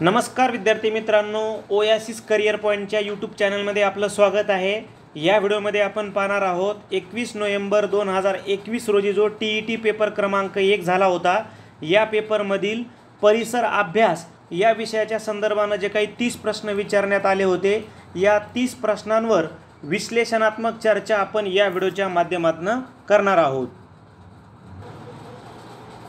नमस्कार विद्यार्थी मित्रांनो ओयासिस करिअर पॉईंटच्या यूट्यूब चॅनलमध्ये आपलं स्वागत आहे. या व्हिडिओमध्ये आपण पाहणार आहोत एकवीस नोव्हेंबर दोन हजार एकवीस रोजी जो टी ई टी पेपर क्रमांक एक झाला होता या पेपरमधील परिसर अभ्यास या विषयाच्या संदर्भानं जे काही तीस प्रश्न विचारण्यात आले होते या तीस प्रश्नांवर विश्लेषणात्मक चर्चा आपण या व्हिडिओच्या माध्यमातून करणार आहोत.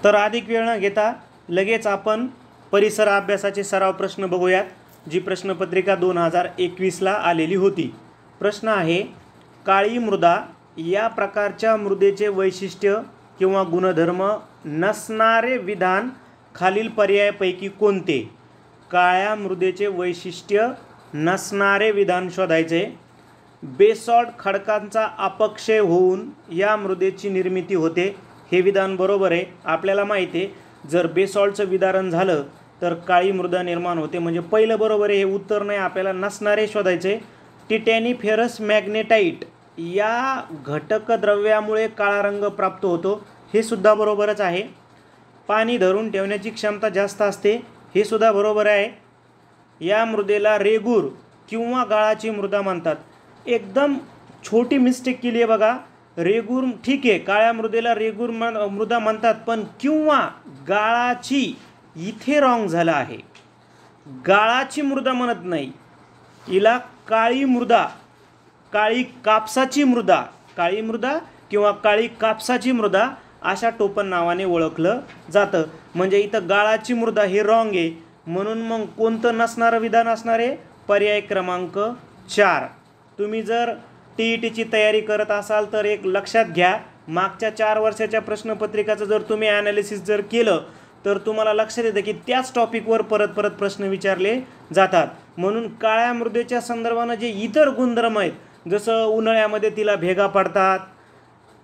तर अधिक वेळ न घेता लगेच आपण परिसर अभ्यासाचे सराव प्रश्न बघूयात जी प्रश्नपत्रिका दोन हजार एकवीसला आलेली होती. प्रश्न आहे काळी मृदा या प्रकारच्या मृदेचे वैशिष्ट्य किंवा गुणधर्म नसणारे विधान खालील पर्यायापैकी कोणते? काळ्या मृदेचे वैशिष्ट्य नसणारे विधान शोधायचे. बेसॉल्ट खडकांचा अपक्षय होऊन या मृदेची निर्मिती होते. हे विधान बरोबर आहे. आपल्याला माहिती आहे जर बेसॉल्टचं विदारण झालं तर काळी मृदा निर्माण होते. म्हणजे पहिलं बरोबर आहे हे उत्तर नाही आपल्याला नसणारे शोधायचे. टिटॅनिफेरस मॅग्नेटाईट या घटक द्रव्यामुळे काळा रंग प्राप्त होतो. हे सुद्धा बरोबरच आहे. पाणी धरून ठेवण्याची क्षमता जास्त असते. हे सुद्धा बरोबर आहे. या मृदेला रेगूर किंवा गाळाची मृदा म्हणतात. एकदम छोटी मिस्टेक केली आहे बघा. रेगूर ठीक आहे काळ्या मृदेला रेगूर मन मृदा म्हणतात पण किंवा गाळाची इथे रॉंग झालं आहे. गाळाची मृदा म्हणत नाही. हिला काळी मृदा काळी कापसाची मृदा काळी मृदा किंवा काळी कापसाची मृदा अशा टोपण नावाने ओळखलं जातं. म्हणजे इथं गाळाची मृदा हे रॉंग आहे. म्हणून मग कोणतं नसणारं विधान असणार आहे? पर्याय क्रमांक चार. तुम्ही जर टी ई टीची तयारी करत असाल तर एक लक्षात घ्या. मागच्या चार वर्षाच्या प्रश्नपत्रिकाचं जर तुम्ही ॲनालिसिस जर केलं तर तुम्हाला लक्षात येतं की त्याच टॉपिकवर परत परत प्रश्न विचारले जातात. म्हणून काळ्या मृदेच्या संदर्भानं जे इतर गुणधर्म आहेत जसं उन्हाळ्यामध्ये तिला भेगा पडतात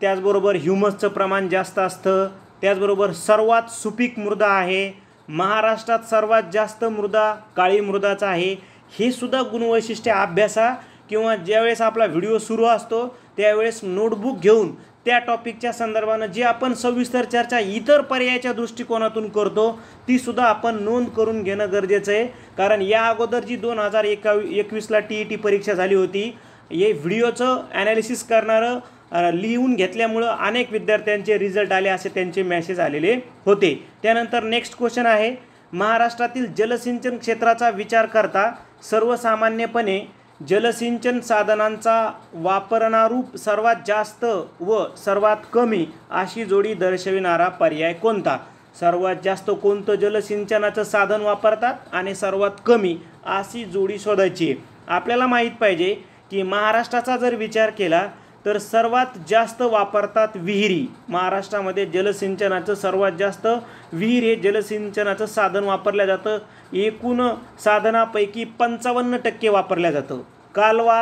त्याचबरोबर ह्युमसचं प्रमाण जास्त असतं त्याचबरोबर सर्वात सुपीक मृदा आहे महाराष्ट्रात सर्वात जास्त मृदा काळी मृदाचा आहे हे सुद्धा गुणवैशिष्ट्य अभ्यासा किंवा ज्यावेळेस आपला व्हिडिओ सुरू असतो त्यावेळेस नोटबुक घेऊन त्या टॉपिकच्या संदर्भानं जी आपण सविस्तर चर्चा इतर पर्यायाच्या दृष्टिकोनातून करतो ती सुद्धा आपण नोंद करून घेणं गरजेचं आहे. कारण या अगोदर जी दोन हजार एका एकवीसला टी ई टी परीक्षा झाली होती हे व्हिडिओचं ॲनालिसिस करणारं लिहून घेतल्यामुळं अनेक विद्यार्थ्यांचे रिझल्ट आले असे त्यांचे मॅसेज आलेले होते. त्यानंतर नेक्स्ट क्वेश्चन आहे महाराष्ट्रातील जलसिंचन क्षेत्राचा विचार करता सर्वसामान्यपणे जलसिंचन साधनांचा वापरणारूप सर्वात जास्त व सर्वात कमी अशी जोडी दर्शविणारा पर्याय कोणता? सर्वात जास्त कोणतं जलसिंचनाचं साधन वापरतात आणि सर्वात कमी अशी जोडी शोधायची? आपल्याला माहीत पाहिजे की महाराष्ट्राचा जर विचार केला तर सर्वात जास्त वापरतात विहिरी. महाराष्ट्रामध्ये जलसिंचनाचं सर्वात जास्त विहीर हे जलसिंचनाचं साधन वापरलं जातं. एकूण साधनापैकी पंचावन्न टक्के वापरलं जातं. कालवा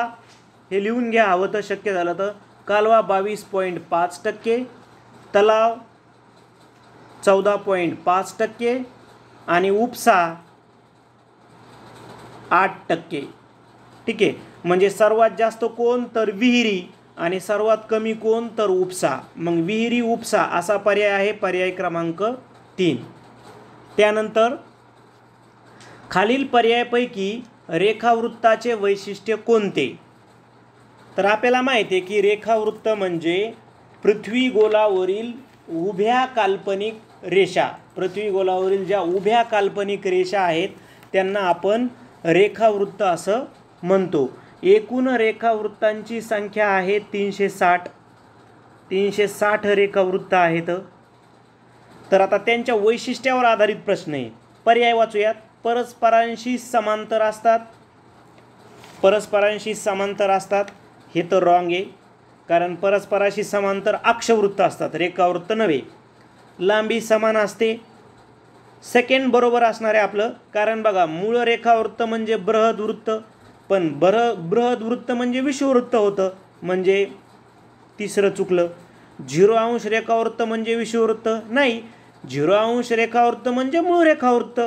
हे लिहून घ्या हवं तर शक्य झालं तर. कालवा बावीस पॉईंट पाच टक्के तलाव चौदा पॉईंट पाच टक्के आणि उपसा आठ टक्के. ठीक आहे? म्हणजे सर्वात जास्त कोण? तर विहिरी. आणि सर्वात कमी कोण? तर उपसा. मग विहिरी उपसा असा पर्याय आहे पर्याय क्रमांक तीन. त्यानंतर खालील पर्यायापैकी रेखावृत्ताचे वैशिष्ट्य कोणते? तर आपल्याला माहिती आहे की रेखावृत्त म्हणजे पृथ्वी गोलावरील उभ्या काल्पनिक रेषा. पृथ्वी गोलावरील ज्या उभ्या काल्पनिक रेषा आहेत त्यांना आपण रेखावृत्त असं म्हणतो. एकूण रेखावृत्तांची संख्या आहे तीनशे साठ. तीनशे साठ रेखावृत्त आहेत. तर आता त्यांच्या वैशिष्ट्यावर आधारित प्रश्न आहे. पर्याय वाचूयात. परस्परांशी समांतर असतात. परस्परांशी समांतर असतात. हे तर रॉंग आहे. कारण परस्पराशी समांतर अक्षवृत्त असतात. रेखावृत्त नव्हे. लांबी समान असते. सेकंड बरोबर असणार आहे आपलं. कारण बघा मूळ रेखावृत्त म्हणजे बृहद वृत्त. पण बर बृहद वृत्त म्हणजे विषुववृत्त होतं. म्हणजे तिसरं चुकलं. झिरो अंश रेखावृत्त म्हणजे विषुववृत्त नाही. झिरो अंश रेखावृत्त म्हणजे मूळ रेखावृत्त.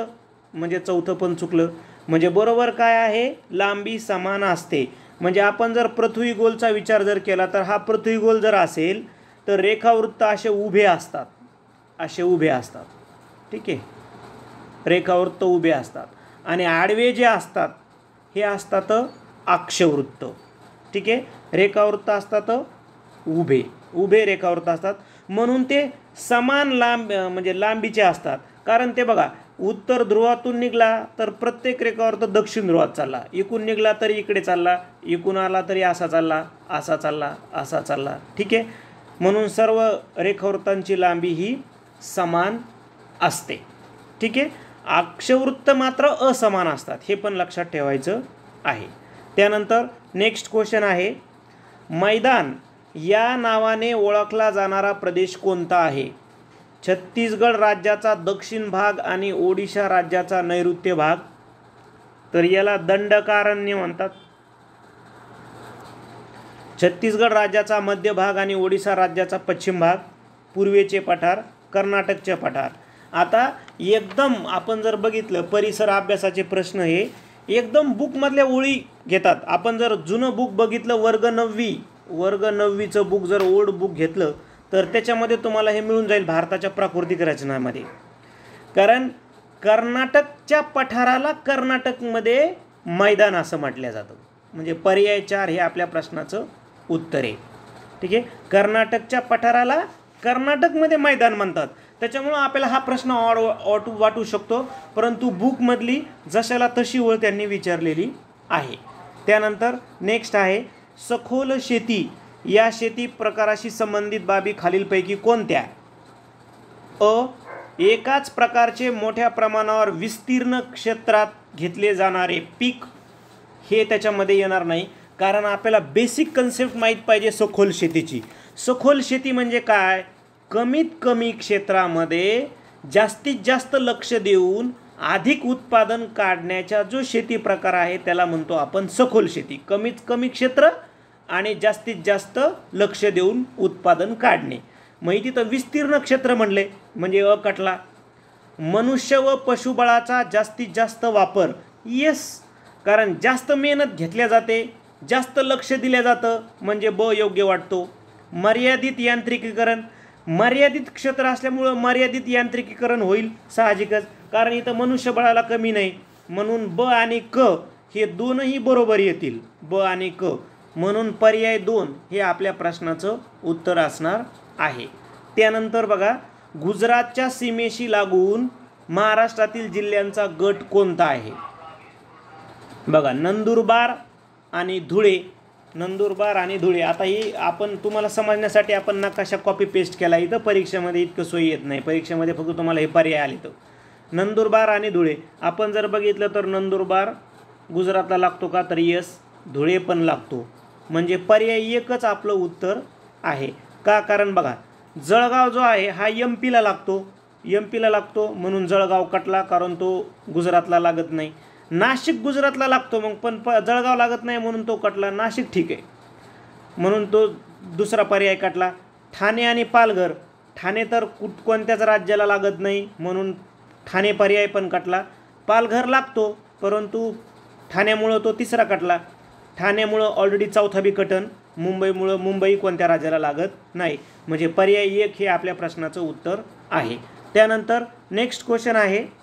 म्हणजे चौथं पण चुकलं. म्हणजे बरोबर काय आहे? लांबी समान असते. म्हणजे आपण जर पृथ्वी गोलचा विचार जर केला तर हा पृथ्वी गोल जर असेल तर रेखावृत्त असे उभे असतात. असे उभे असतात. ठीक आहे? रेखावृत्त उभे असतात. आणि आडवे जे असतात हे असतात अक्षवृत्त. ठीक? आहे रेखावृत्त असतात उभे. उभे रेखावृत्त असतात. म्हणून ते समान लांब म्हणजे लांबीचे असतात. कारण ते बघा उत्तर ध्रुवातून निघला तर प्रत्येक रेखावृत्त दक्षिण ध्रुवात चालला. इकून निघाला तरी इकडे चालला. इकून आला तरी असा चालला असा चालला असा चालला. ठीक? आहे म्हणून सर्व रेखावृत्तांची लांबी ही समान असते. ठीक? आहे अक्षवृत्त मात्र असमान असतात हे पण लक्षात ठेवायचं आहे. त्यानंतर नेक्स्ट क्वेश्चन आहे मैदान या नावाने ओळखला जाणारा प्रदेश कोणता आहे? छत्तीसगड राज्याचा दक्षिण भाग आणि ओडिशा राज्याचा नैऋत्य भाग. तर याला दंडकारण्य म्हणतात. छत्तीसगड राज्याचा मध्य भाग आणि ओडिशा राज्याचा पश्चिम भाग. पूर्वेचे पठार कर्नाटकचे पठार. आता एकदम आपण जर बघितलं परिसर अभ्यासाचे प्रश्न हे एकदम बुकमधल्या ओळी घेतात. आपण जर जुनं बुक बघितलं वर्ग नववी वर्ग नववीचं बुक जर ओल्ड बुक घेतलं तर त्याच्यामध्ये तुम्हाला हे मिळून जाईल भारताच्या प्राकृतिक रचनामध्ये. कारण कर्नाटकच्या पठाराला कर्नाटकमध्ये मैदान असं म्हटलं जातं. म्हणजे पर्याय चार हे आपल्या प्रश्नाचं उत्तर आहे. ठीक आहे? कर्नाटकच्या पठाराला कर्नाटकमध्ये मैदान म्हणतात. त्याच्यामुळं आपल्याला हा प्रश्न ऑड ऑट वाटू शकतो. परंतु बुकमधली जशाला तशी ओळ त्यांनी विचारलेली आहे. त्यानंतर नेक्स्ट आहे सखोल शेती. या शेती प्रकाराशी संबंधित बाबी खालीलपैकी कोणत्या? अ एकाच प्रकारचे मोठ्या प्रमाणावर विस्तीर्ण क्षेत्रात घेतले जाणारे पीक हे त्याच्यामध्ये येणार नाही. कारण आपल्याला बेसिक कन्सेप्ट माहीत पाहिजे सखोल शेतीची. सखोल शेती म्हणजे काय? कमीत कमी क्षेत्रामध्ये जास्तीत जास्त लक्ष देऊन अधिक उत्पादन काढण्याचा जो शेती प्रकार आहे त्याला म्हणतो आपण सखोल शेती. कमीत कमी क्षेत्र आणि जास्तीत जास्त लक्ष देऊन उत्पादन काढणे. माहिती तर विस्तीर्ण क्षेत्र म्हणले म्हणजे अकटला मनुष्य व पशुबळाचा जास्तीत जास्त वापर येस कारण जास्त मेहनत घेतल्या जाते जास्त लक्ष दिलं जातं म्हणजे ब योग्य वाटतो. मर्यादित यांत्रिकीकरण मर्यादित क्षेत्र असल्यामुळं मर्यादित यांत्रिकीकरण होईल साहजिकच. कारण इथं मनुष्यबळाला कमी नाही. म्हणून ब आणि क हे दोनही बरोबर येतील. ब आणि क. म्हणून पर्याय दोन हे आपल्या प्रश्नाचं उत्तर असणार आहे. त्यानंतर बघा गुजरातच्या सीमेशी लागून महाराष्ट्रातील जिल्ह्यांचा गट कोणता आहे? बघा नंदुरबार आणि धुळे नंदुरबार आणि धुळे. आता ही आपण तुम्हाला समजण्यासाठी आपण नकाशा कॉपी पेस्ट केला. इथं परीक्षेमध्ये इतकं सोयी येत नाही. परीक्षेमध्ये फक्त तुम्हाला हे पर्याय आले तर. नंदुरबार आणि धुळे. आपण जर बघितलं तर नंदुरबार गुजरातला लागतो का तर यस धुळे पण लागतो. म्हणजे पर्याय एकच आपलं उत्तर आहे. का? कारण बघा जळगाव जो आहे हा एम पीला लागतो. एम पीला लागतो म्हणून जळगाव कटला कारण तो गुजरातला लागत नाही. नाशिक गुजरातला लागतो मग पण प जळगाव लागत नाही म्हणून तो कटला. नाशिक ठीक आहे. म्हणून तो दुसरा पर्याय कटला. ठाणे आणि पालघर. ठाणे तर कुठ कोणत्याच राज्याला लागत नाही म्हणून ठाणे पर्याय पण कटला. पालघर लागतो परंतु ठाण्यामुळं तो तिसरा कटला. ठाण्यामुळं ऑलरेडी चौथा बी कटन. मुंबईमुळं मुंबई कोणत्या राज्याला लागत नाही. म्हणजे पर्याय एक हे आपल्या प्रश्नाचं उत्तर आहे. त्यानंतर नेक्स्ट क्वेश्चन आहे.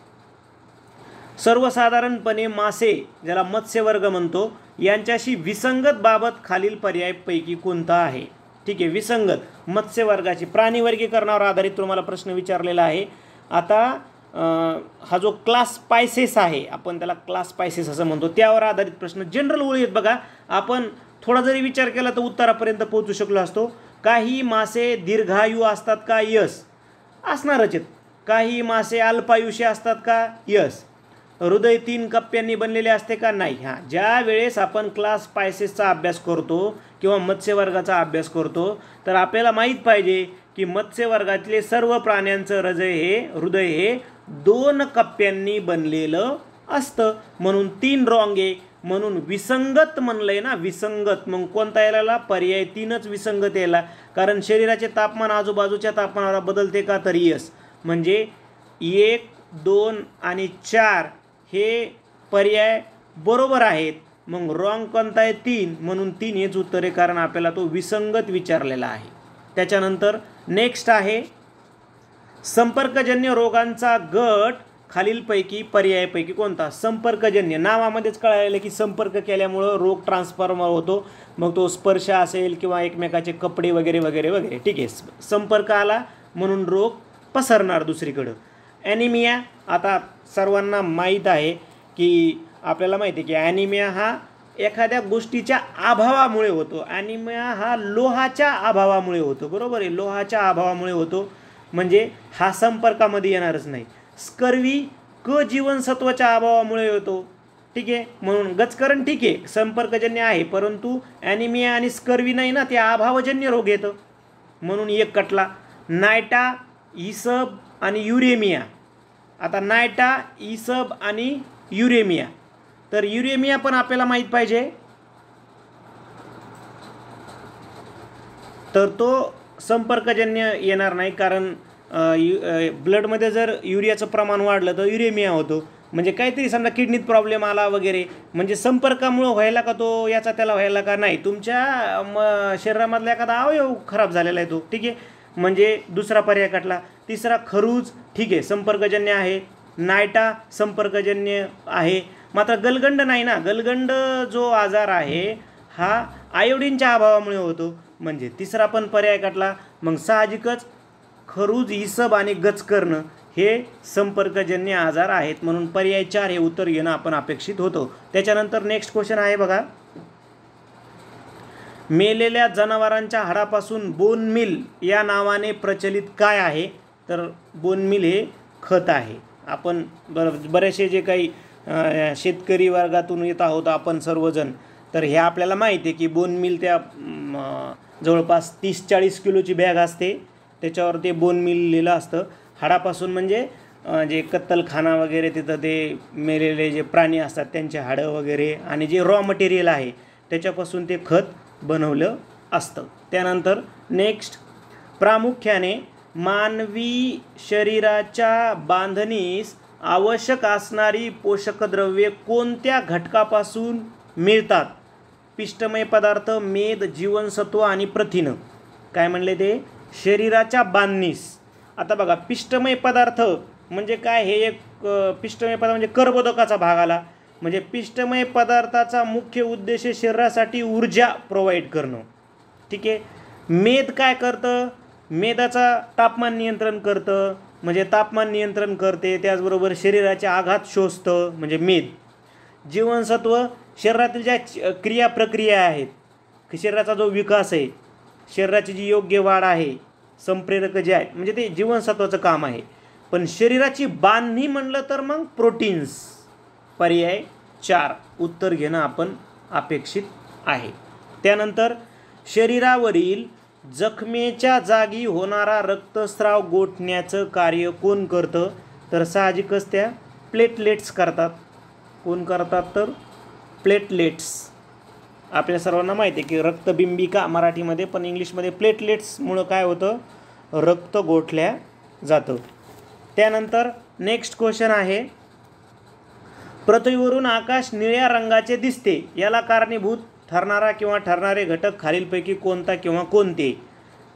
सर्वसाधारणपणे मासे ज्याला मत्स्यवर्ग म्हणतो यांच्याशी विसंगत बाबत खालील पर्यायपैकी कोणता आहे? ठीक आहे विसंगत. मत्स्यवर्गाची प्राणी वर्गीकरणावर आधारित तुम्हाला प्रश्न विचारलेला आहे. आता हा जो क्लास पायसेस आहे आपण त्याला क्लास पायसेस असं म्हणतो. त्यावर आधारित प्रश्न जनरल ओळी आहेत बघा. आपण थोडा जरी विचार केला तर उत्तरापर्यंत पोहोचू शकलो असतो. काही मासे दीर्घायू असतात का? यस. असणारच आहेत. काही मासे अल्पायुषी असतात का? यस. हृदय तीन कप्प्यांनी बनलेले असते का? नाही. हां ज्या वेळेस आपण क्लास पायसेसचा अभ्यास करतो किंवा मत्स्यवर्गाचा अभ्यास करतो तर आपल्याला माहीत पाहिजे की मत्स्यवर्गातले सर्व प्राण्यांचं हृदय हे हृदय हे दोन कप्प्यांनी बनलेलं असतं. म्हणून तीन रॉंग आहे. म्हणून विसंगत म्हणलं आहे ना विसंगत. मग कोणता यायला? पर्याय तीनच विसंगत यायला. कारण शरीराचे तापमान आजूबाजूच्या तापमानाला बदलते का? तर यस. म्हणजे एक दोन आणि चार हे पर्याय बरोबर आहेत. मग रॉंग कोणता आहे तीन. म्हणून तीन हेच उत्तर आहे कारण आपल्याला तो विसंगत विचारलेला आहे. त्याच्यानंतर नेक्स्ट आहे संपर्कजन्य रोगांचा गट खालीलपैकी पर्यायापैकी कोणता? संपर्कजन्य. नावामध्येच कळालेलं की संपर्क केल्यामुळं रोग ट्रान्सफॉर्मर होतो. मग तो स्पर्श असेल किंवा एकमेकाचे कपडे वगैरे वगैरे वगैरे. ठीक आहे. संपर्क आला म्हणून रोग पसरणार दुसरीकडं. ॲनिमिया आता सर्वांना माहीत आहे की आपल्याला माहिती आहे की ॲनिमिया हा एखाद्या गोष्टीच्या अभावामुळे होतो. ॲनिमिया हा लोहाच्या अभावामुळे होतो. बरोबर आहे? लोहाच्या अभावामुळे होतो. म्हणजे हा संपर्कामध्ये येणारच नाही. स्कर्वी क जीवनसत्वाच्या अभावामुळे होतो. ठीक आहे? म्हणून गचकरण ठीक आहे संपर्कजन्य आहे परंतु ॲनिमिया आणि स्कर्वी नाही ना ते अभावजन्य रोग येतं. म्हणून एक कटला. नायटा इसब आणि युरेमिया. आता नायटा इसब आणि युरेमिया. तर युरेमिया पण आपल्याला माहीत पाहिजे. तर तो संपर्कजन्य येणार नाही कारण यु ब्लडमध्ये जर युरियाचं प्रमाण वाढलं तर युरेमिया होतो. म्हणजे काहीतरी समजा किडनीत प्रॉब्लेम आला वगैरे म्हणजे संपर्कामुळं व्हायला का तो याचा त्याला व्हायला का नाही. तुमच्या म शरीरामधला एखादा अवयव खराब झालेला आहे तो. ठीक आहे? म्हणजे दुसरा पर्याय कटला तिसरा खरूज ठीक आहे संपर्कजन्य आहे. नायटा संपर्कजन्य आहे. मात्र गलगंड नाही ना गलगंड जो आजार आहे हा आयोडीनच्या अभावामुळे होतो. म्हणजे तिसरा पण पर्याय काढला मग साहजिकच खरूज इसब आणि गचकरणं हे संपर्कजन्य आजार आहेत म्हणून पर्याय चार हे उत्तर घेणं आपण अपेक्षित होतो. त्याच्यानंतर नेक्स्ट क्वेश्चन आहे बघा. मेलेल्या जनावरांच्या हाडापासून बोन मिल या नावाने प्रचलित काय आहे? तर बोन मिल हे खत आहे. आपण बर बरेचसे जे काही शेतकरी वर्गातून येत आहोत आपण सर्वजण तर हे आपल्याला माहिती आहे की बोन मिल त्या जवळपास तीस चाळीस किलोची बॅग असते. त्याच्यावर ते बोन मिल लिहिलं असतं. हाडापासून म्हणजे जे कत्तलखाना वगैरे तिथं ते मेलेले जे प्राणी असतात त्यांचे हाडं वगैरे आणि जे रॉ मटेरियल आहे त्याच्यापासून ते खत बनवलं असतं. त्यानंतर नेक्स्ट प्रामुख्याने मानवी शरीराच्या बांधणीस आवश्यक असणारी पोषकद्रव्ये कोणत्या घटकापासून मिळतात? पिष्टमय पदार्थ मेद जीवनसत्व आणि प्रथिनं. काय म्हणले ते? शरीराच्या बांधणीस. आता बघा पिष्टमय पदार्थ म्हणजे काय? हे एक पिष्टमय पदार्थ म्हणजे कर्बोदकाचा भाग आला. म्हणजे पिष्टमय पदार्थाचा मुख्य उद्देश शरीरासाठी ऊर्जा प्रोव्हाइड करणं. ठीक आहे? मेद काय करतं? मेदाचा तापमान नियंत्रण करतं म्हणजे तापमान नियंत्रण करते त्याचबरोबर शरीराचे आघात शोषतं म्हणजे मेद. जीवनसत्व शरीरातील ज्या क्रिया प्रक्रिया आहेत शरीराचा जो विकास आहे शरीराची जी योग्य वाढ आहे संप्रेरक जे आहेत म्हणजे ते जीवनसत्वाचं काम आहे. पण शरीराची बांधणी म्हणलं तर मग प्रोटीन्स. पर्याय चार. उत्तर घेणं आपण अपेक्षित आहे. त्यानंतर शरीरावरील जखमेच्या जागी होणारा रक्तस्राव गोठण्याचं कार्य कोण करतं? तर साहजिकच त्या प्लेटलेट्स करतात. कोण करतात तर? प्लेटलेट्स. आपल्या सर्वांना माहिती आहे की रक्तबिंबिका मराठीमध्ये पण इंग्लिशमध्ये प्लेटलेट्समुळं काय होतं? रक्त गोठल्या जातं. त्यानंतर नेक्स्ट क्वेश्चन आहे. पृथ्वीवरून आकाश निळ्या रंगाचे दिसते. याला कारणीभूत ठरणारा किंवा ठरणारे घटक खालीलपैकी कोणता किंवा कोणते?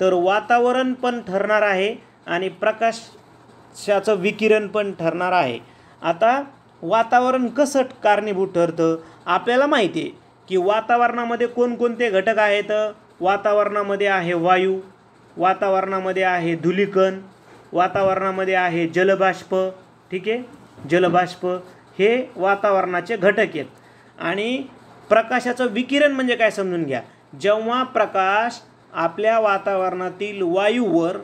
तर वातावरण पण ठरणार आहे आणि प्रकाशाचं विकिरण पण ठरणार आहे. आता वातावरण कसं कारणीभूत ठरतं? आपल्याला माहिती आहे की वातावरणामध्ये कोणकोणते घटक आहेत? वातावरणामध्ये आहे वायू वातावरणामध्ये आहे धुलीकण वातावरणामध्ये आहे जलबाष्प ठीक आहे? जलबाष्प हे वातावरणाचे घटक आहेत. आणि प्रकाशाचं विकिरण म्हणजे काय समजून घ्या? जेव्हा प्रकाश आपल्या वातावरणातील वायूवर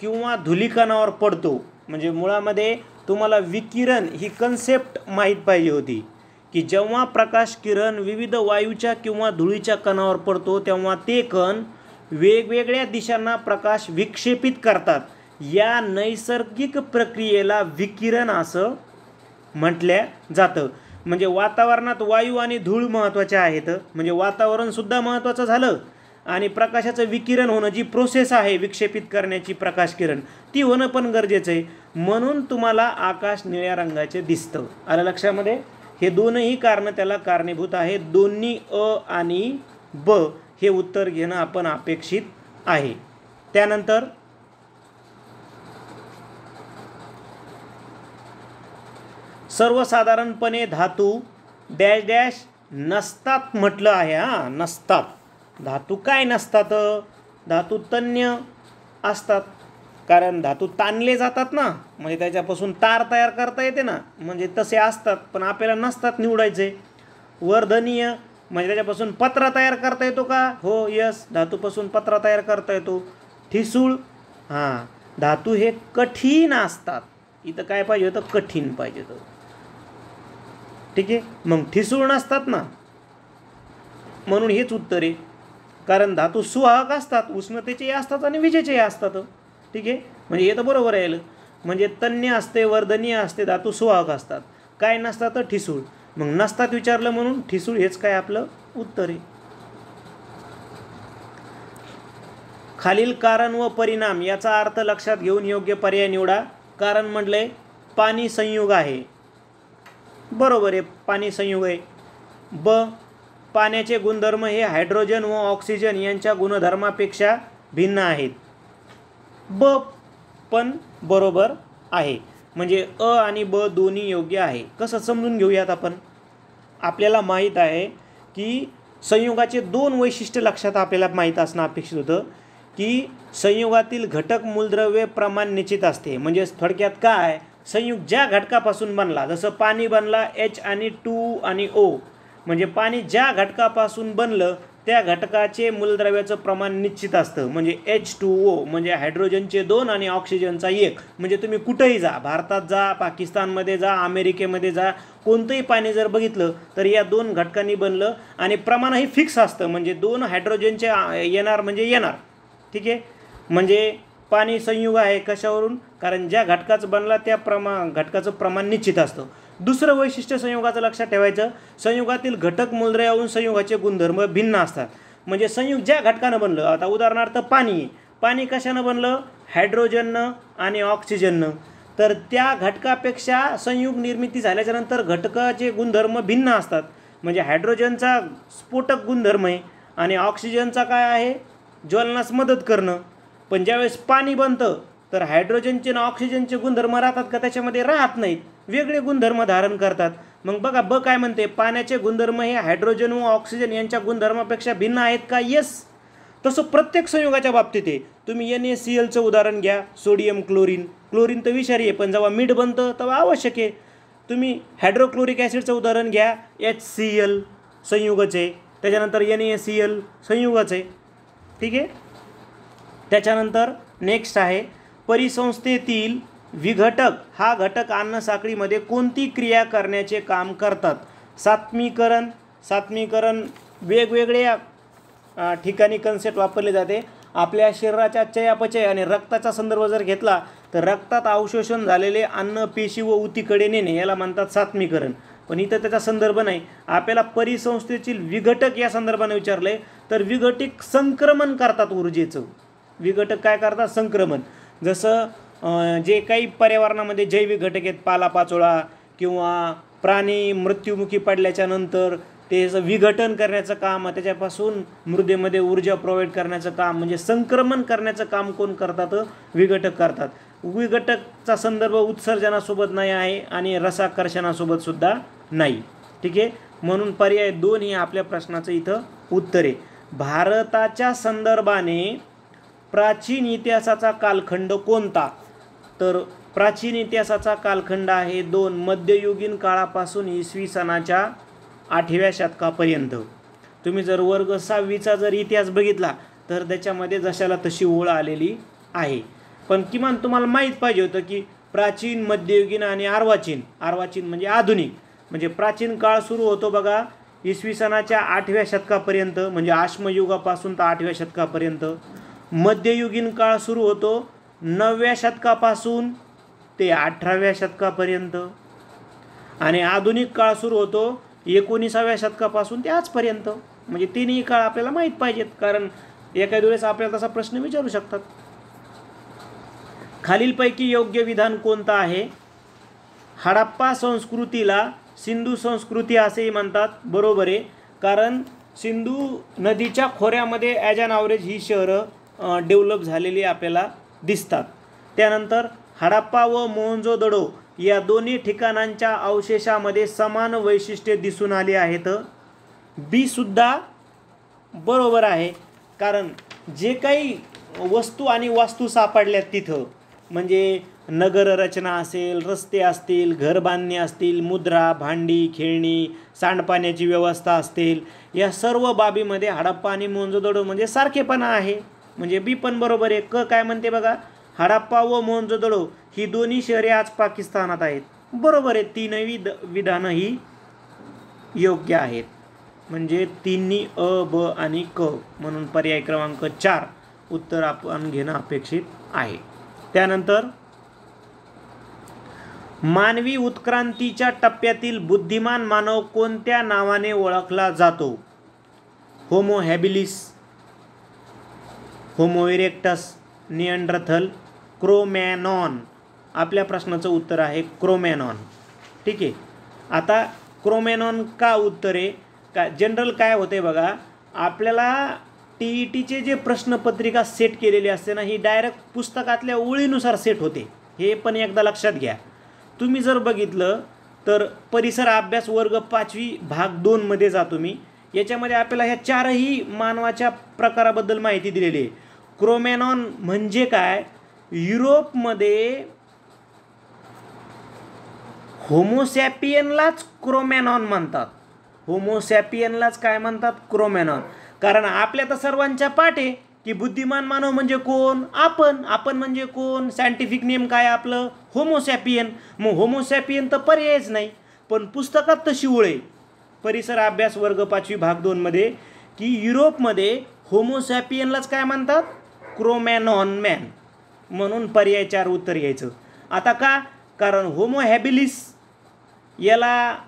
किंवा धुलीकणावर पडतो म्हणजे मुळामध्ये तुम्हाला विकिरण ही कन्सेप्ट माहीत पाहिजे होती की जेव्हा प्रकाश किरण विविध वायूच्या किंवा धुळीच्या कणावर पडतो तेव्हा ते कण वेगवेगळ्या दिशांना प्रकाश विक्षेपित करतात. या नैसर्गिक प्रक्रियेला विकिरण असं म्हटल्या जातं. म्हणजे वातावरणात वायू आणि धूळ महत्त्वाच्या आहेत. म्हणजे वातावरणसुद्धा महत्त्वाचं झालं. आणि प्रकाशाचं विकिरण होणं जी प्रोसेस आहे विक्षेपित करण्याची प्रकाश किरण ती होणं पण गरजेचं आहे. म्हणून तुम्हाला आकाश निळ्या रंगाचे दिसतं. आलं लक्षामध्ये? हे दोनही कारणं त्याला कारणीभूत आहेत. दोन्ही अ आणि ब हे उत्तर घेणं आपण अपेक्षित आहे. त्यानंतर सर्वसाधारणपणे धातू डॅश डॅश नसतात म्हटलं आहे हां नसतात. धातू काय नसतात? धातू तन्य असतात. कारण धातू ताणले जातात ना म्हणजे त्याच्यापासून तार तयार करता येते ना म्हणजे तसे असतात पण आपल्याला नसतात निवडायचे. वर्धनीय म्हणजे त्याच्यापासून पत्रा तयार करता येतो का? हो यस धातूपासून पत्रा तयार करता येतो. ठिसूळ हां धातू हे कठीण असतात. इथं काय पाहिजे होतं? कठीण पाहिजे होतं. ठीक आहे? मग ठिसूळ नसतात ना? म्हणून हेच उत्तर आहे. कारण धातू सुवाहक असतात उष्णतेचेही असतात आणि विजेचेही असतात. ठीक आहे? म्हणजे हे तर बरोबर आहे. म्हणजे तन्य असते वर्धनीय असते धातू सुवाहक असतात. काय नसतात? तर ठिसूळ. मग नसतात विचारलं म्हणून ठिसूळ हेच काय आपलं उत्तर आहे. खालील कारण व परिणाम याचा अर्थ लक्षात घेऊन योग्य पर्याय निवडा. कारण म्हटलंय पाणी संयुग आहे. बरोबर आहे पाणी संयुग आहे. ब पाण्याचे गुणधर्म हे हायड्रोजन व ऑक्सिजन यांच्या गुणधर्मापेक्षा भिन्न आहेत. ब पण बरोबर आहे. म्हणजे अ आणि ब दोन्ही योग्य आहे. कसं समजून घेऊयात आपण? आपल्याला माहीत आहे की संयुगाचे दोन वैशिष्ट्य लक्षात आपल्याला माहीत असणं अपेक्षित होतं की संयुगातील घटक मूलद्रव्य प्रमाण निश्चित असते. म्हणजे थोडक्यात काय? संयुग ज्या घटकापासून बनला जसं पाणी बनला एच आणि टू आणि ओ म्हणजे पाणी ज्या घटकापासून बनलं त्या घटकाचे मूलद्रव्याचं प्रमाण निश्चित असतं. म्हणजे एच टू ओ म्हणजे हायड्रोजनचे दोन आणि ऑक्सिजनचा एक. म्हणजे तुम्ही कुठंही जा भारतात जा पाकिस्तानमध्ये जा अमेरिकेमध्ये जा कोणतंही पाणी जर बघितलं तर या दोन घटकांनी बनलं आणि प्रमाणही फिक्स असतं. म्हणजे दोन हायड्रोजनचे येणार म्हणजे येणार. ठीक आहे? म्हणजे पाणी संयुग आहे कशावरून? कारण ज्या घटकाचं बनला त्या प्रमा घटकाचं प्रमाण निश्चित असतं. दुसरं वैशिष्ट्य संयुगाचं लक्षात ठेवायचं संयुगातील घटक मूलद्रव्याहून संयुगाचे गुणधर्म भिन्न असतात. म्हणजे संयुग ज्या घटकानं बनलं आता उदाहरणार्थ पाणी. पाणी कशानं बनलं? हायड्रोजननं आणि ऑक्सिजननं. तर त्या घटकापेक्षा संयुग निर्मिती झाल्याच्यानंतर घटकाचे गुणधर्म भिन्न असतात. म्हणजे हायड्रोजनचा स्फोटक गुणधर्म आहे आणि ऑक्सिजनचा काय आहे? ज्वलनास मदत करणं. पण ज्यावेळेस पाणी बनतं तर हायड्रोजनचे आणि ऑक्सिजनचे गुणधर्म राहतात का? त्याच्यामध्ये राहत नाहीत. वेगळे गुणधर्म धारण करतात. मग बघा ब काय म्हणते? पाण्याचे गुणधर्म हे हायड्रोजन व ऑक्सिजन यांच्या गुणधर्मापेक्षा भिन्न आहेत का? येस तसं प्रत्येक संयोगाच्या बाबतीत आहे. तुम्ही एन ए सी एलचं उदाहरण घ्या. सोडियम क्लोरीन क्लोरीन तर विषारी आहे पण जेव्हा मीठ बनतं तेव्हा आवश्यक आहे. तुम्ही हायड्रोक्लोरिक ॲसिडचं उदाहरण घ्या. एच सी एल संयुगच आहे. त्याच्यानंतर एन ए सी एल संयुगच आहे. ठीक आहे? त्याच्यानंतर नेक्स्ट आहे परिसंस्थेतील विघटक हा घटक अन्न साखळीमध्ये कोणती क्रिया करण्याचे काम करतात? सात्मीकरण सात्मीकरण वेगवेगळ्या ठिकाणी कन्सेप्ट वापरले जाते. आपल्या शरीराच्या चयापचय आणि रक्ताचा संदर्भ जर घेतला तर रक्तात अवशोषण झालेले अन्न पेशी व उतीकडे नेणे याला म्हणतात सात्मीकरण. पण इथं त्याचा संदर्भ नाही. आपल्याला परिसंस्थेतील विघटक या संदर्भाने विचारलं आहे तर विघटिक संक्रमण करतात ऊर्जेचं. विघटक काय करतात? संक्रमण. जसं जे काही पर्यावरणामध्ये जैविक घटक आहेत पालापाचोळा किंवा प्राणी मृत्युमुखी पडल्याच्या नंतर त्याचं विघटन करण्याचं काम त्याच्यापासून मृदेमध्ये ऊर्जा प्रोव्हाइड करण्याचं काम म्हणजे संक्रमण करण्याचं काम कोण करतात? विघटक करतात. विघटकचा संदर्भ उत्सर्जनासोबत नाही आहे आणि रसाकर्षणासोबत सुद्धा नाही. ठीक आहे? म्हणून पर्याय दोन हे आपल्या प्रश्नाचं इथं उत्तर आहे. भारताच्या संदर्भाने प्राचीन इतिहासाचा कालखंड कोणता? तर प्राचीन इतिहासाचा कालखंड आहे दोन मध्ययुगीन काळापासून इसवी सणाच्या आठव्या शतकापर्यंत. तुम्ही जर वर्ग सहावीचा जर इतिहास बघितला तर त्याच्यामध्ये जशाला तशी ओळ आलेली आहे. पण किमान तुम्हाला माहीत पाहिजे होतं की प्राचीन मध्ययुगीन आणि आर्वाचीन आर्वाचीन म्हणजे आधुनिक. म्हणजे प्राचीन काळ सुरू होतो बघा इसवी सणाच्या आठव्या शतकापर्यंत म्हणजे आश्मयुगापासून तर आठव्या शतकापर्यंत. मध्ययुगीन काळ सुरू होतो नवव्या शतकापासून ते अठराव्या शतकापर्यंत. आणि आधुनिक काळ सुरू होतो एकोणीसाव्या शतकापासून ते आजपर्यंत. म्हणजे तिन्ही काळ आपल्याला माहीत पाहिजेत कारण एका वेळेस आपल्याला तसा प्रश्न विचारू शकतात. खालीलपैकी योग्य विधान कोणतं आहे? हडप्पा संस्कृतीला सिंधू संस्कृती असेही म्हणतात. बरोबर आहे. कारण सिंधू नदीच्या खोऱ्यामध्ये ॲज अन ॲव्हरेज ही शहरं डेव्हलप झालेली आपल्याला दिसतात. त्यानंतर हडप्पा व मोहनजोदडो या दोन्ही ठिकाणांच्या अवशेषामध्ये समान वैशिष्ट्ये दिसून आली आहेत. बीसुद्धा बरोबर आहे कारण जे काही वस्तू आणि वास्तू सापडल्यात तिथं म्हणजे नगररचना असेल रस्ते असतील घर बांधणे असतील मुद्रा भांडी खेळणी सांडपाण्याची व्यवस्था असतील या सर्व बाबीमध्ये हडप्पा आणि मोंजोदडो म्हणजे सारखेपणा आहे. म्हणजे बी पण बरोबर आहे. क काय म्हणते बघा? हडप्पा व मोहनजोदडो ही दोन्ही शहरे आज पाकिस्तानात आहेत. बरोबर आहे तीनही द विधानं ही योग्य आहेत. म्हणजे तिन्ही अ ब आणि क म्हणून पर्याय क्रमांक चार उत्तर आपण घेणं अपेक्षित आहे. त्यानंतर मानवी उत्क्रांतीच्या टप्प्यातील बुद्धिमान मानव कोणत्या नावाने ओळखला जातो? Homo habilis Homo erectus Neanderthal Cro-Magnon. आपल्या प्रश्नाचं उत्तर आहे क्रोमॅनॉन. ठीक आहे? आता क्रोमॅनॉन का उत्तर आहे? का जनरल काय होते बघा आपल्याला टी ई टीचे जे प्रश्नपत्रिका सेट केलेली असते ना ही डायरेक्ट पुस्तकातल्या ओळीनुसार सेट होते. हे पण एकदा लक्षात घ्या. तुम्ही जर बघितलं तर परिसर अभ्यास वर्ग पाचवी भाग दोनमध्ये जातो मी याच्यामध्ये आपल्याला ह्या चारही मानवाच्या प्रकाराबद्दल माहिती दिलेली आहे. क्रोमॅनॉन म्हणजे काय? युरोपमध्ये होमोसॅपियनलाच क्रोमॅनॉन म्हणतात. होमोसॅपियनलाच काय म्हणतात? क्रोमॅनॉन. कारण आपल्या तर सर्वांच्या पाठ आहे की बुद्धिमान मानव म्हणजे कोण? आपण. आपण म्हणजे कोण? सायंटिफिक नेम काय आपलं? होमोसॅपियन मग होमोसॅपियन तर पर्यायच नाही. पण पुस्तकात तशी ओळे परिसर अभ्यास वर्ग पाचवी भाग दोनमध्ये की युरोपमध्ये होमोसॅपियनलाच काय म्हणतात? क्रोमॅनॉन मॅन म्हणून पर्याय चार उत्तर यायचं. आता का? कारण होमो हॅबिलिस याला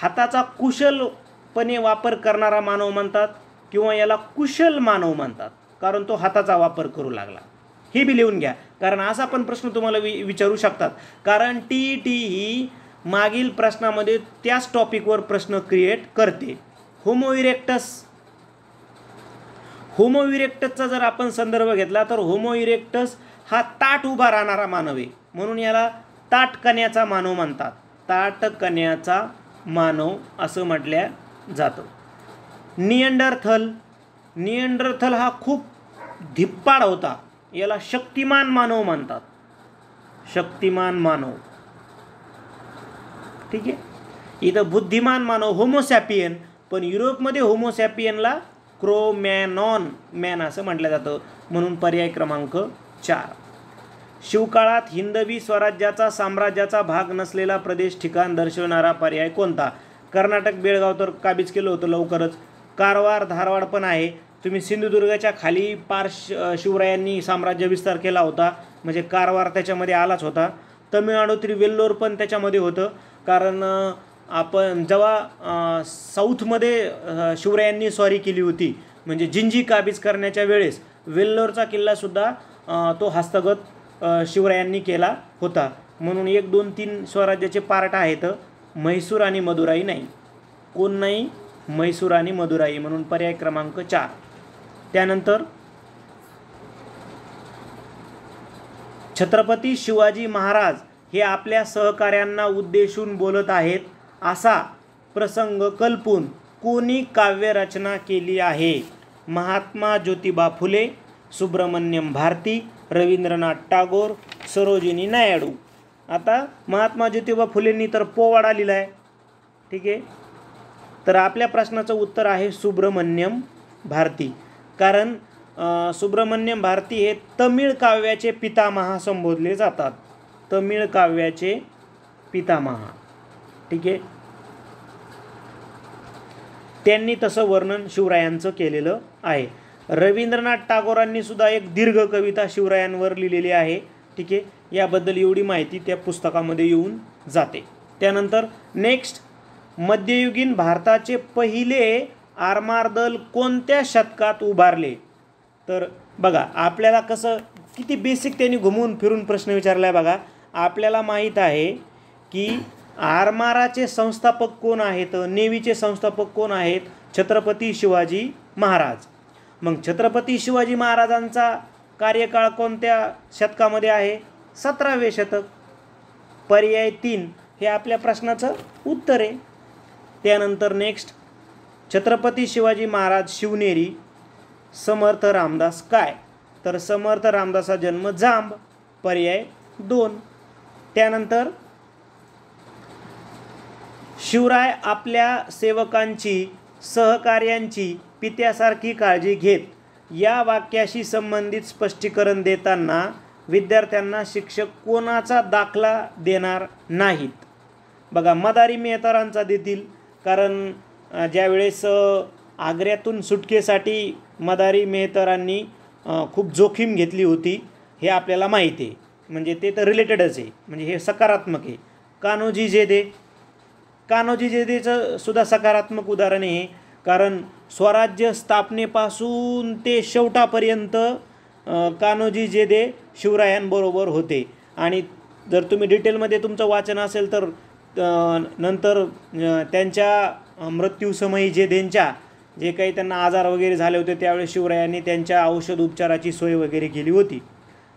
हाताचा कुशलपणे वापर करणारा मानव म्हणतात किंवा याला कुशल मानव म्हणतात. कारण तो हाताचा वापर करू लागला. हे बी लिहून घ्या. कारण असा पण प्रश्न तुम्हाला वि विचारू शकतात. कारण टी ई टी ही मागील प्रश्नामध्ये त्याच टॉपिकवर प्रश्न क्रिएट करते. होमो इरेक्टस होमो इरेक्टसचा जर आपण संदर्भ घेतला तर होमो इरेक्टस हा ताट उभा राहणारा मानव आहे. म्हणून याला ताटकण्याचा मानव म्हणतात. ताटकण्याचा मानव असं म्हटल्या जातं. नियंडरथल नियंडरथल हा खूप धिप्पाड होता. याला शक्तिमान मानव म्हणतात. शक्तिमान मानव. ठीक आहे? इथं बुद्धिमान मानव होमोसॅपियन पण युरोपमध्ये होमोसॅपियनला क्रोमॅनॉन मॅन असं म्हटलं जातं. म्हणून पर्याय क्रमांक चार. शिवकाळात हिंदवी स्वराज्याचा साम्राज्याचा भाग नसलेला प्रदेश ठिकाण दर्शवणारा पर्याय कोणता? कर्नाटक बेळगाव तर काबीज केलं होतं लवकरच. कारवार धारवाड पण आहे. तुम्ही सिंधुदुर्गाच्या खाली पार शिवरायांनी साम्राज्य विस्तार केला होता. म्हणजे कारवार त्याच्यामध्ये आलाच होता. तमिळनाडूतील वेल्लोर पण त्याच्यामध्ये होतं. कारण आपण जेव्हा साऊथमध्ये शिवरायांनी स्वारी केली होती म्हणजे जिंजी काबीज करण्याच्या वेळेस वेल्लोरचा किल्लासुद्धा तो हस्तगत शिवरायांनी केला होता. म्हणून एक दोन तीन स्वराज्याचे पार्ट आहेत म्हैसूर आणि मदुराई नाही. कोण नाही? म्हैसूर आणि मदुराई म्हणून पर्याय क्रमांक चार. त्यानंतर छत्रपती शिवाजी महाराज हे आपल्या सहकाऱ्यांना उद्देशून बोलत आहेत. असा प्रसंग कल्पून कोणी काव्यरचना केली आहे? महात्मा ज्योतिबा फुले सुब्रमण्यम भारती रवींद्रनाथ टागोर सरोजिनी नायडू. आता महात्मा ज्योतिबा फुलेंनी तर पोवाडा लिहिला आहे. ठीक आहे? तर आपल्या प्रश्नाचं उत्तर आहे सुब्रमण्यम भारती. कारण सुब्रमण्यम भारती हे तमिळ काव्याचे पितामहा संबोधले जातात. तमिळ काव्याचे पितामहा. ठीक आहे? त्यांनी तसं वर्णन शिवरायांचं केलेलं आहे. रवींद्रनाथ टागोरांनी सुद्धा एक दीर्घ कविता शिवरायांवर लिहिलेली आहे. ठीक आहे? याबद्दल एवढी माहिती त्या पुस्तकामध्ये येऊन जाते. त्यानंतर नेक्स्ट मध्ययुगीन भारताचे पहिले आरमार दल कोणत्या शतकात उभारले? तर बघा आपल्याला कसं किती बेसिक त्यांनी घुमून फिरून प्रश्न विचारला आहे बघा. आपल्याला माहीत आहे की आरमाराचे संस्थापक कोण आहेत? नेव्हीचे संस्थापक कोण आहेत? छत्रपती शिवाजी महाराज. मग छत्रपती शिवाजी महाराजांचा कार्यकाळ कोणत्या शतकामध्ये आहे? सतरावे शतक. पर्याय तीन हे आपल्या प्रश्नाचं उत्तर आहे. त्यानंतर नेक्स्ट छत्रपती शिवाजी महाराज शिवनेरी समर्थ रामदास काय? तर समर्थ रामदासा जन्म जांब पर्याय दोन. त्यानंतर शिवराय आपल्या सेवकांची सहकार्यांची पित्यासारखी काळजी घेत या वाक्याशी संबंधित स्पष्टीकरण देताना विद्यार्थ्यांना शिक्षक कोणाचा दाखला देणार नाहीत. बघा मदारी मेहतारांचा देतील कारण ज्यावेळेस आग्र्यातून सुटकेसाठी मदारी मेहतरांनी खूप जोखीम घेतली होती हे आपल्याला माहिती आहे. म्हणजे ते तर रिलेटेडच आहे. म्हणजे हे सकारात्मक आहे. कान्होजी जे दे कान्होजी जयदेचं सुद्धा सकारात्मक उदाहरण आहे. कारण स्वराज्य स्थापनेपासून ते शेवटापर्यंत कान्होजी जेदे शिवरायांबरोबर होते. आणि जर तुम्ही डिटेलमध्ये तुमचं वाचन असेल तर नंतर त्यांच्या मृत्यूसमयी जेदेंच्या जे काही त्यांना आजार वगैरे झाले होते त्यावेळेस शिवरायांनी त्यांच्या औषध उपचाराची सोय वगैरे केली होती.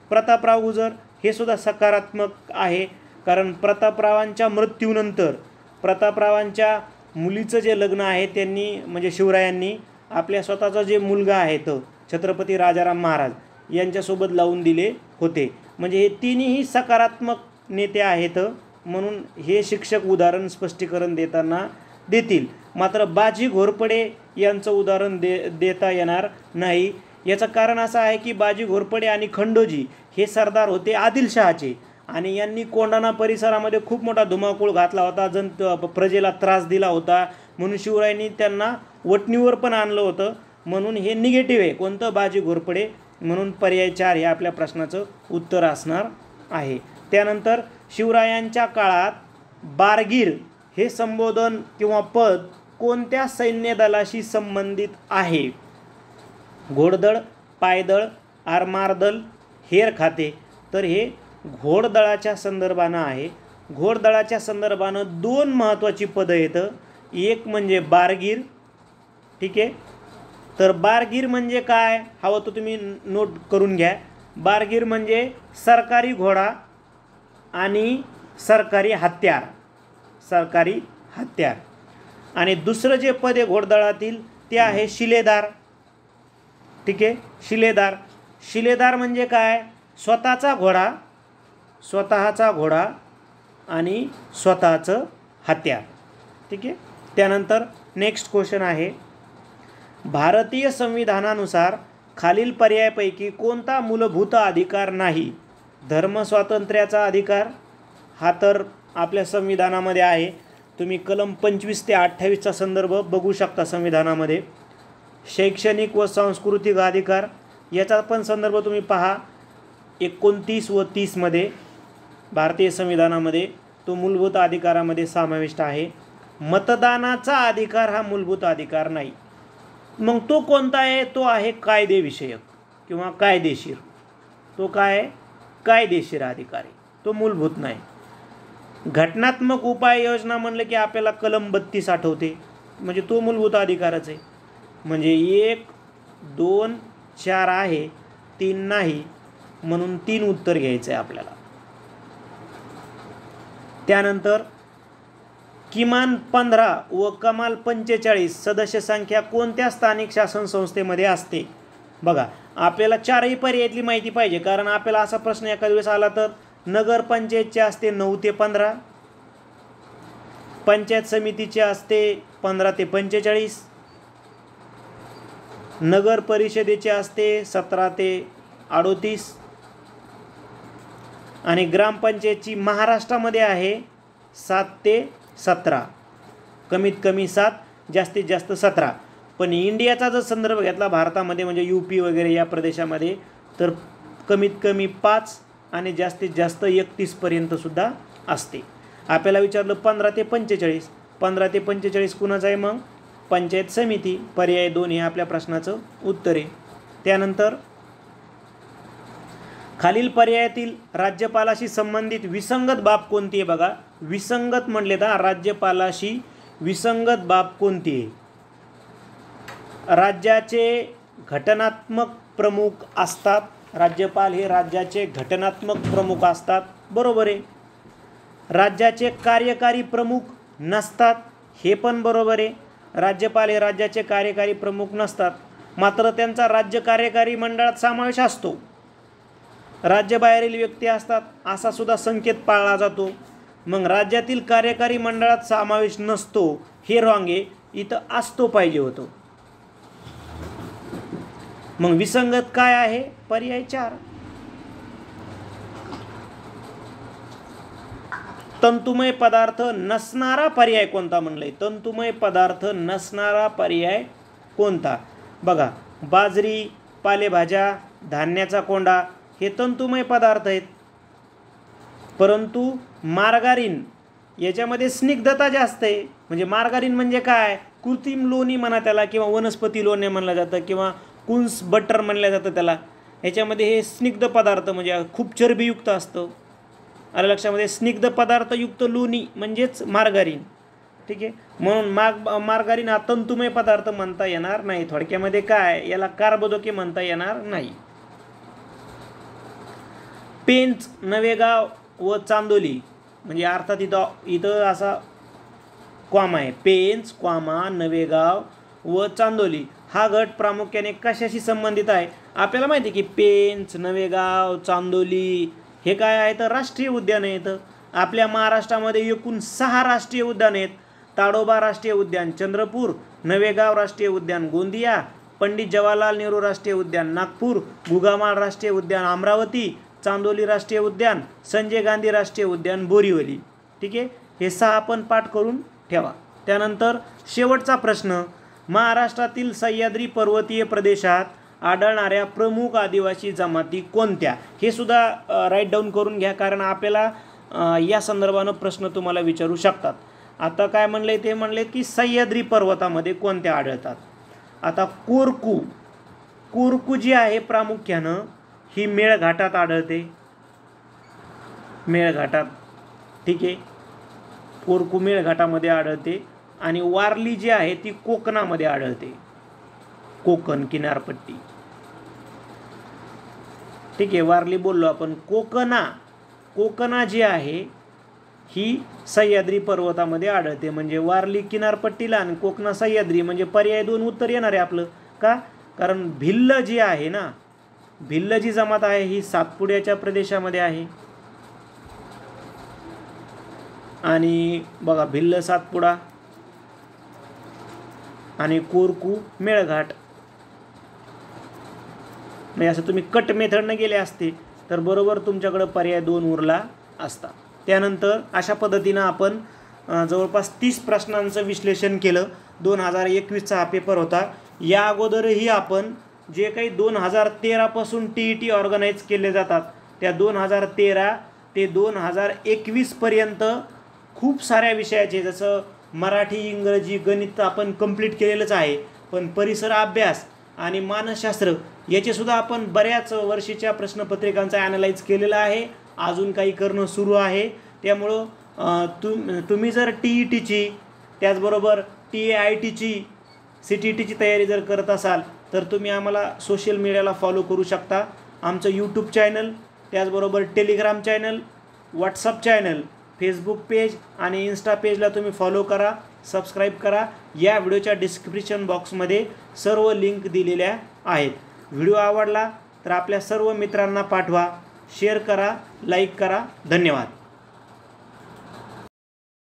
प्रतापराव गुजर हे सुद्धा सकारात्मक आहे. कारण प्रतापरावांच्या मृत्यूनंतर प्रतापरावांच्या मुलीचं जे लग्न आहे त्यांनी म्हणजे शिवरायांनी आपल्या स्वतःचा जे मुलगा आहे तो छत्रपती राजाराम महाराज यांच्यासोबत लावून दिले होते. म्हणजे हे तिन्ही सकारात्मक नेते आहेत म्हणून हे शिक्षक उदाहरण स्पष्टीकरण देताना देतील. मात्र बाजी घोरपडे यांचं उदाहरण दे देता येणार नाही. याचं कारण असं आहे की बाजी घोरपडे आणि खंडोजी हे सरदार होते आदिलशहाचे. आणि यांनी कोंडाणा परिसरामध्ये खूप मोठा धुमाकूळ घातला होता. जन प्रजेला त्रास दिला होता. म्हणून शिवरायांनी त्यांना वटणीवर पण आणलं होतं. म्हणून हे निगेटिव्ह आहे. कोणतं? बाजी घोरपडे. म्हणून पर्याय चार हे आपल्या प्रश्नाचं उत्तर असणार आहे. त्यानंतर शिवरायांच्या काळात बारगीर हे संबोधन किंवा पद कोणत्या सैन्य दलाशी संबंधित आहे? घोडदळ पायदळ आरमारदल हेर खाते. तर हे घोडदळाच्या संदर्भानं आहे. घोडदळाच्या संदर्भानं दोन महत्त्वाची पदं येतं. एक म्हणजे बारगीर. ठीक आहे? तर बारगीर म्हणजे काय? हवं तो तुम्ही नोट करून घ्या. बारगीर म्हणजे सरकारी घोडा आणि सरकारी हत्यार. सरकारी हत्यार. आणि दुसरं जे पद आहे घोडदळातील ते आहे शिलेदार. ठीक आहे? शिलेदार. शिलेदार म्हणजे काय? स्वतःचा घोडा स्वतःचा घोडा आणि स्वतःचं हत्यार ठीक आहे? त्यानंतर नेक्स्ट क्वेश्चन आहे. भारतीय संविधानानुसार खालील पर्यायापैकी कोणता मूलभूत अधिकार नाही? धर्मस्वातंत्र्याचा अधिकार? हा तर आपल्या संविधानामध्ये आहे. तुम्ही कलम पंचवीस ते अठ्ठावीसचा संदर्भ बघू शकता संविधानामध्ये. शैक्षणिक व सांस्कृतिक अधिकार याचा पण संदर्भ तुम्ही पहा. एकोणतीस व तीसमध्ये. भारतीय संविधानामध्ये तो मूलभूत अधिकारामध्ये समाविष्ट आहे. मतदानाचा अधिकार हा मूलभूत अधिकार नाही. मग तो कोणता आहे? तो आहे कायदेविषयक किंवा कायदेशीर. तो काय आहे? कायदेशीर अधिकार आहे. तो मूलभूत नाही. घटनात्मक उपाययोजना म्हणलं की आपल्याला कलम बत्तीस आठवते. म्हणजे तो मूलभूत अधिकारच आहे. म्हणजे एक दोन चार आहे तीन नाही म्हणून तीन उत्तर घ्यायचं आहे आपल्याला. त्यानंतर किमान पंधरा व कमाल पंचेचाळीस सदस्य संख्या कोणत्या स्थानिक शासन संस्थेमध्ये असते? बघा आपल्याला चारही पर्यायातली माहिती पाहिजे कारण आपल्याला असा प्रश्न एका दिवस आला तर नगरपंचायतचे असते नऊ ते पंधरा पंचायत समितीचे असते पंधरा ते पंचेचाळीस नगर परिषदेचे असते सतरा ते अडोतीस आणि ग्रामपंचायतची महाराष्ट्रामध्ये आहे सात ते सतरा. कमीत कमी सात जास्तीत जास्त सतरा. पण इंडियाचा जर संदर्भ घेतला भारतामध्ये म्हणजे यू पी वगैरे या प्रदेशामध्ये तर कमीत कमी पाच आणि जास्तीत जास्त एकतीसपर्यंतसुद्धा असते. आपल्याला विचारलं पंधरा ते पंचेचाळीस. पंधरा ते पंचेचाळीस कुणाचं आहे मग? पंचायत समिती. पर्याय दोन हे आपल्या प्रश्नाचं उत्तर आहे. त्यानंतर खालील पर्यायातील राज्यपालाशी संबंधित विसंगत बाब कोणती आहे बघा? विसंगत म्हणले तर राज्यपालाशी विसंगत बाब कोणती आहे? राज्याचे घटनात्मक प्रमुख असतात. राज्यपाल हे राज्याचे घटनात्मक प्रमुख असतात. बरोबर आहे. राज्याचे कार्यकारी प्रमुख नसतात. हे पण बरोबर आहे. राज्यपाल हे राज्याचे कार्यकारी प्रमुख नसतात. मात्र त्यांचा राज्य कार्यकारी मंडळात समावेश असतो. राज्याबाहेरील व्यक्ती असतात असा सुद्धा संकेत पाळला जातो. मग राज्यातील कार्यकारी मंडळात समावेश नसतो हे रॉंगे इथं असतो पाहिजे होतो. मग विसंगत काय आहे? पर्याय चार. तंतुमय पदार्थ नसणारा पर्याय कोणता म्हणलंय? तंतुमय पदार्थ नसणारा पर्याय कोणता? बघा बाजरी पालेभाज्या धान्याचा कोंडा हे तंतुमय पदार्थ आहेत. परंतु मार्गारीन याच्यामध्ये स्निग्धता जास्त आहे. म्हणजे मार्गारीन म्हणजे काय? कृत्रिम लोणी म्हणा त्याला किंवा वनस्पती लोणी म्हणलं जातं किंवा कुन्स बटर म्हणलं जातं त्याला. ह्याच्यामध्ये हे स्निग्ध पदार्थ म्हणजे खूप चरबीयुक्त असतं. आलं लक्षामध्ये? स्निग्ध पदार्थयुक्त लोणी म्हणजेच मार्गारीन. ठीक आहे? म्हणून माग मार्गारीन हा तंतुमय पदार्थ म्हणता येणार नाही. थोडक्यामध्ये काय? याला कार्बोदके म्हणता येणार नाही. पेंच नवेगाव व चांदोली. म्हणजे अर्थात इथं इथं असा क्वामा आहे. पेंच क्वामा नवेगाव व चांदोली. हा गट प्रामुख्याने कशाशी संबंधित आहे? आपल्याला माहिती आहे की पेंच नवेगाव चांदोली हे काय आहे तर राष्ट्रीय उद्यान आहेत. आपल्या महाराष्ट्रामध्ये एकूण सहा राष्ट्रीय उद्यान आहेत. ताडोबा राष्ट्रीय उद्यान चंद्रपूर. नवेगाव राष्ट्रीय उद्यान गोंदिया. पंडित जवाहरलाल नेहरू राष्ट्रीय उद्यान नागपूर. गुगामाळ राष्ट्रीय उद्यान अमरावती. चांदोली राष्ट्रीय उद्यान संजय गांधी राष्ट्रीय उद्यान बोरीवली. ठीक आहे? हे सहा आपण पाठ करून ठेवा. त्यानंतर शेवटचा प्रश्न महाराष्ट्रातील सह्याद्री पर्वतीय प्रदेशात आढळणाऱ्या प्रमुख आदिवासी जमाती कोणत्या? हे सुद्धा राईट डाऊन करून घ्या कारण आपल्याला या संदर्भानं प्रश्न तुम्हाला विचारू शकतात. आता काय म्हणले ते म्हणले की सह्याद्री पर्वतामध्ये कोणत्या आढळतात? आता कोरकू. कोरकू जी आहे प्रामुख्यानं ही मेळघाटात आढळते. मेळघाटात ठीक आहे. कोरकू मेळघाटामध्ये आढळते आणि वारली जी आहे ती कोकणामध्ये आढळते. कोकण किनारपट्टी. ठीक आहे वारली बोललो आपण. कोकणा कोकणा जी आहे ही सह्याद्री पर्वतामध्ये आढळते. म्हणजे वारली किनारपट्टीला आणि कोकणा सह्याद्री म्हणजे पर्याय दोन उत्तर येणार आहे आपलं. का? कारण भिल्ल जी आहे ना भिल्ल जी जमात आहे ही सातपुड्याच्या प्रदेशामध्ये आहे. आणि बघा भिल्ल सातपुडा आणि कोरकू मेळघाट. म्हणजे असं तुम्ही कट मेथडनं गेले असते तर बरोबर तुमच्याकडं पर्याय दोन उरला असता. त्यानंतर अशा पद्धतीनं आपण जवळपास तीस प्रश्नांचं विश्लेषण केलं. दोन हजार एकवीसचा हा पेपर होता. या अगोदरही आपण जे काही दोन हजार तेरापासून टी ई टी ऑर्गनाईज केले जातात त्या दोन हजार तेरा ते दोन हजार एकवीसपर्यंत खूप साऱ्या विषयाचे जसं मराठी इंग्रजी गणित आपण कंप्लीट केलेलंच आहे पण परिसर अभ्यास आणि मानसशास्त्र याचेसुद्धा आपण बऱ्याच वर्षीच्या प्रश्नपत्रिकांचा ॲनालाइज केलेला आहे. अजून काही करणं सुरू आहे. त्यामुळं तुम तुम्ही जर टी ई टीची त्याचबरोबर टी ए आय टीची सी टी टीची तयारी जर करत असाल तर तुम्ही आम्हाला सोशल मीडियाला फॉलो करू शकता. आमचं यूट्यूब चॅनल त्याचबरोबर Telegram channel WhatsApp channel Facebook page आणि इन्स्टा पेजला तुम्ही फॉलो करा सबस्क्राईब करा. या व्हिडिओच्या डिस्क्रिप्शन बॉक्समध्ये सर्व लिंक दिलेल्या आहेत. व्हिडिओ आवडला तर आपल्या सर्व मित्रांना पाठवा शेअर करा लाईक करा. धन्यवाद.